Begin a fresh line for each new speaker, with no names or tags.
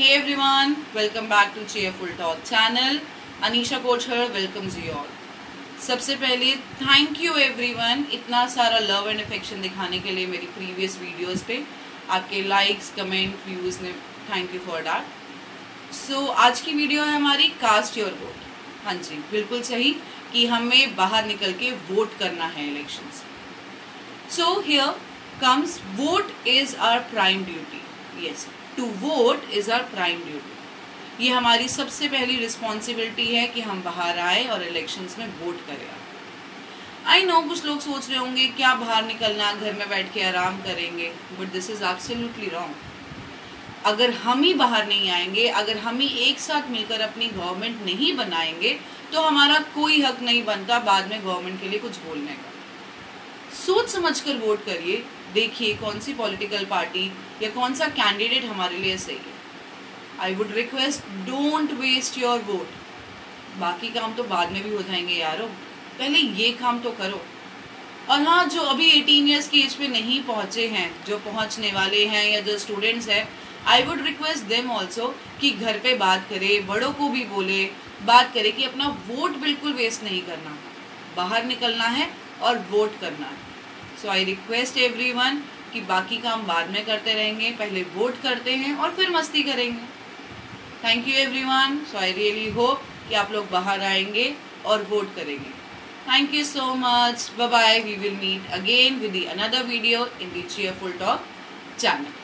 Hey everyone, welcome back to Cheerful Talk channel. Anisha Coach here welcomes you all. सबसे पहले thank you everyone इतना सारा love and affection दिखाने के लिए मेरी प्रीवियस वीडियोस पे आपके लाइक्स कमेंट व्यूज़ ने thank you for that so आज की वीडियो है हमारी कास्ट योर वोट हाँ जी बिल्कुल सही कि हमें बाहर निकल के वोट करना है elections so here comes vote is our prime duty yes to vote is our prime duty ये हमारी सबसे पहली रिस्पॉन्सिबिलिटी है कि हम बाहर आए और इलेक्शंस में वोट करें आई नो कुछ लोग सोच रहे होंगे, क्या बाहर निकलना, घर में बैठ के आराम करेंगे but this is absolutely wrong अगर हम ही बाहर नहीं आएँगे, अगर हम ही एक साथ मिलकर अपनी गवर्नमेंट नहीं बनाएँगे तो हमारा कोई हक नहीं बनता बाद में गवर्नमेंट के लिए कुछ बोलने का। सोच समझ कर वोट करिए, देखिए कौन सी पॉलिटिकल पार्टी या कौन सा कैंडिडेट हमारे लिए सही है। I would request don't waste your vote बाकी काम तो बाद में भी हो जाएँगे यारो। पहले ये काम तो करो। और हाँ जो अभी 18 इयर्स की एज पे नहीं पहुँचे हैं, जो पहुँचने वाले हैं या जो स्टूडेंट्स हैं I would request them also कि घर पे बात करे, बड़ों को भी बोले, बात करे कि अपना वोट बिल्कुल वेस्ट नहीं करना। बाहर निकलना है और वोट करना है। So I request everyone कि बाकी काम बाद में करते रहेंगे, पहले वोट करते हैं और फिर मस्ती करेंगे। Thank you everyone so I really hope कि आप लोग बाहर आएँगे और वोट करेंगे। Thank you so much bye bye we will meet again with another video in the cheerful talk channel